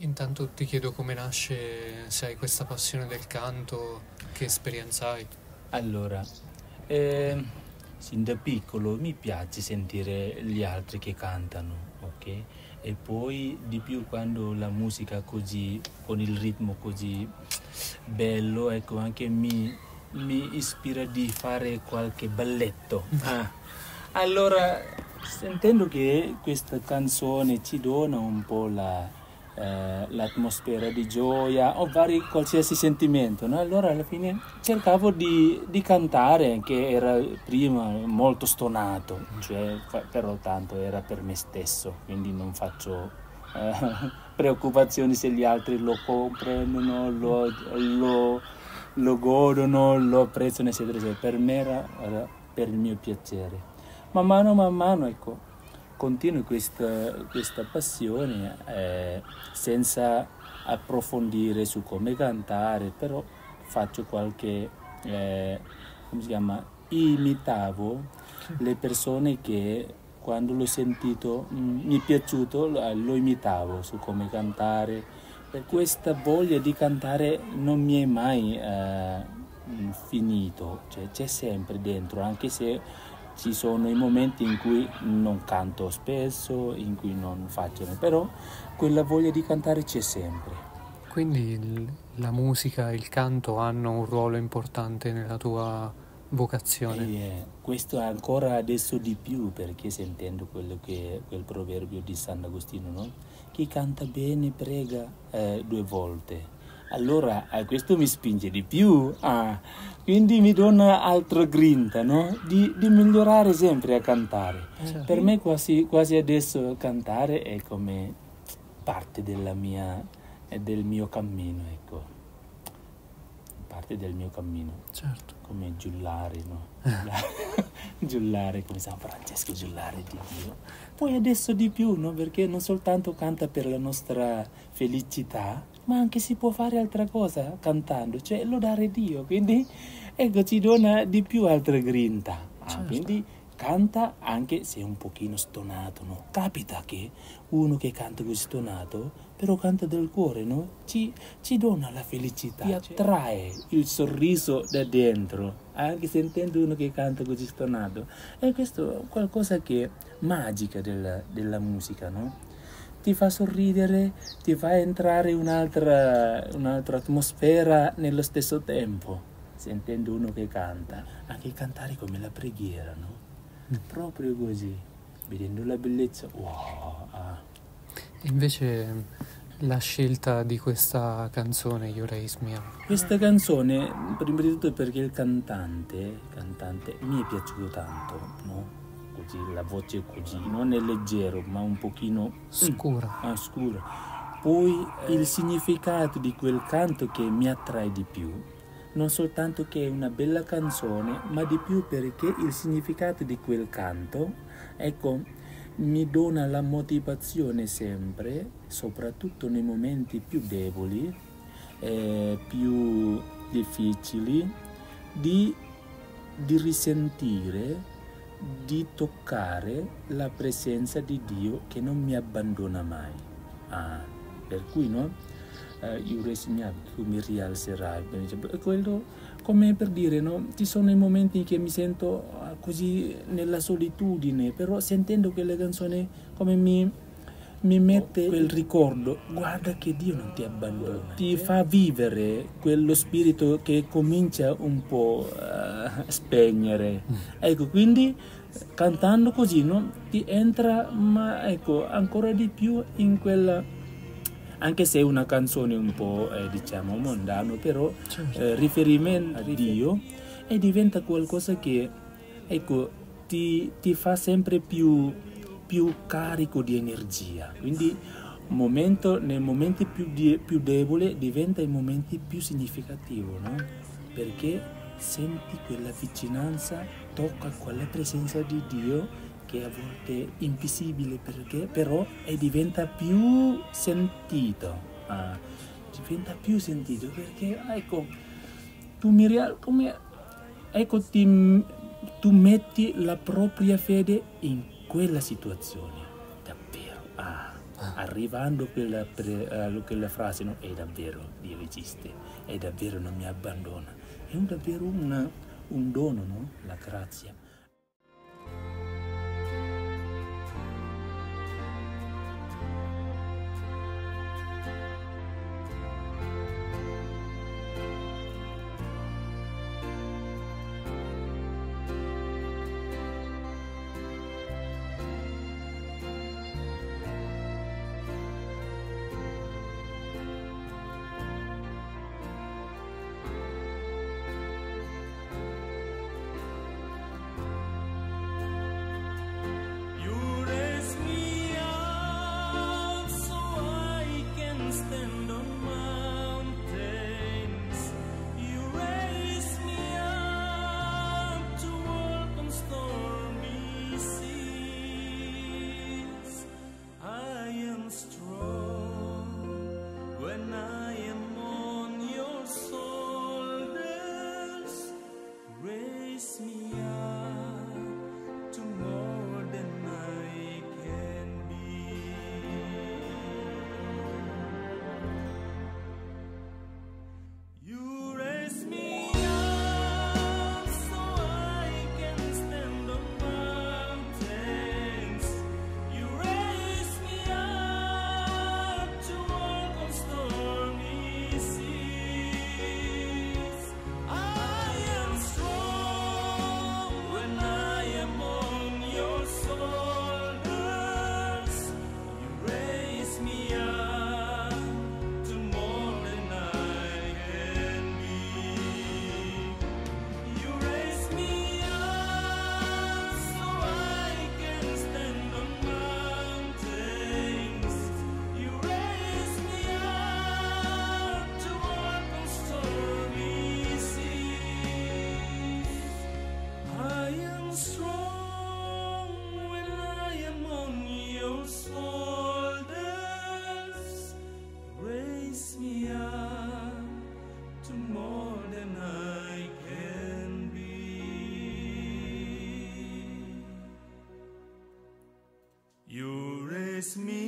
Intanto ti chiedo come nasce, se hai questa passione del canto, che esperienza hai? Allora, eh, sin da piccolo mi piace sentire gli altri che cantano, ok? E poi di più quando la musica così, con il ritmo così bello, ecco, anche mi, mi ispira di fare qualche balletto. Ah. Allora, sentendo che questa canzone ci dona un po' la eh, l'atmosfera di gioia o vari qualsiasi sentimento. No? Allora alla fine cercavo di, di, cantare, che era prima molto stonato, cioè, però tanto era per me stesso, quindi non faccio eh, preoccupazioni se gli altri lo comprendono, lo, lo, lo godono, lo apprezzano, eccetera, eccetera. Per me era, era per il mio piacere. Man mano, man mano, ecco, continuo questa, questa passione eh, senza approfondire su come cantare, però faccio qualche, eh, come si chiama, imitavo le persone che quando l'ho sentito mh, mm, mi è piaciuto, lo imitavo su come cantare. Per questa voglia di cantare non mi è mai eh, finito, cioè, c'è sempre dentro, anche se ci sono i momenti in cui non canto spesso, in cui non faccio, però quella voglia di cantare c'è sempre. Quindi la musica e il canto hanno un ruolo importante nella tua vocazione? E, eh, questo ancora adesso di più perché sentendo quello che quel proverbio di Sant'Agostino, no? Chi canta bene prega eh, due volte allora eh, questo mi spinge di più, ah, quindi mi dona altra grinta no? di, di, migliorare sempre a cantare. Certo. Per me quasi, quasi, adesso cantare è come parte mia, del mio cammino, ecco. Parte del mio cammino. Certo. Come giullare, no? Eh. giullare come San Francesco giullare di Dio. Poi adesso di più, no? Perché non soltanto canta per la nostra felicità, ma anche si può fare altra cosa cantando, cioè lodare Dio, quindi ecco ci dona di più altra grinta. Ah, certo. Quindi canta anche se è un pochino stonato, no? Capita che uno che canta così stonato, però canta del cuore, no? Ci, ci dona la felicità, ti attrae il sorriso da dentro, anche sentendo uno che canta così stonato. E questo è qualcosa che è magica della, della musica, no? Ti fa sorridere, ti fa entrare un'altra, un'altra atmosfera nello stesso tempo, sentendo uno che canta. Anche cantare come la preghiera, no? Mm. Proprio così, vedendo la bellezza. Wow! Ah. Invece la scelta di questa canzone, Iureis mia? Questa canzone, prima di tutto perché il cantante, cantante mi è piaciuto tanto, no? Così, la voce così, non è leggero, ma un pochino scura. Ah, scura. Poi il significato di quel canto che mi attrae di più, non soltanto che è una bella canzone, ma di più perché il significato di quel canto, ecco, mi dona la motivazione sempre, soprattutto nei momenti più deboli, eh, più difficili, di, di risentire di toccare la presenza di Dio che non mi abbandona mai. Ah, per cui no? Uh, io resignato, tu mi rialzerai. E quello come per dire, no? Ci sono i momenti che mi sento uh, così nella solitudine, però sentendo quelle canzoni come mi, mi mette quel ricordo, guarda che Dio non ti abbandona, ti fa vivere quello spirito che comincia un po' a spegnere. Mm. Ecco, quindi cantando così no? ti entra, ma ecco, ancora di più in quella anche se è una canzone un po' eh, diciamo mondano, però certo. eh, riferimento a Dio e diventa qualcosa che ecco, ti, ti fa sempre più più carico di energia. Quindi momento, nei momenti più, di, più deboli diventa i momenti più significativi, no? Perché senti quella vicinanza, tocca quella presenza di Dio che a volte è invisibile perché però e diventa più sentito. Ah, diventa più sentito perché ecco, tu mi come, ecco, ti, tu metti la propria fede in quella situazione davvero, ah, ah. arrivando per, eh, quella frase, no? è davvero Dio esiste, è davvero non mi abbandona, è un, davvero una, un dono, no? la grazia. with me.